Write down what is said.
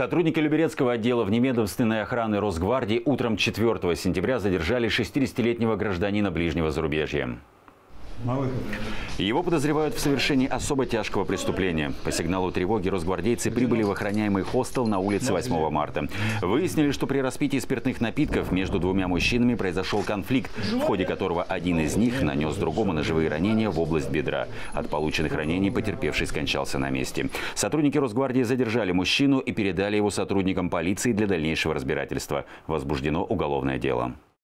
Сотрудники Люберецкого отдела внемедовственной охраны Росгвардии утром 4 сентября задержали 60-летнего гражданина ближнего зарубежья. Его подозревают в совершении особо тяжкого преступления. По сигналу тревоги росгвардейцы прибыли в охраняемый хостел на улице 8 марта. Выяснили, что при распитии спиртных напитков между двумя мужчинами произошел конфликт, в ходе которого один из них нанес другому ножевые ранения в область бедра. От полученных ранений потерпевший скончался на месте. Сотрудники Росгвардии задержали мужчину и передали его сотрудникам полиции для дальнейшего разбирательства. Возбуждено уголовное дело.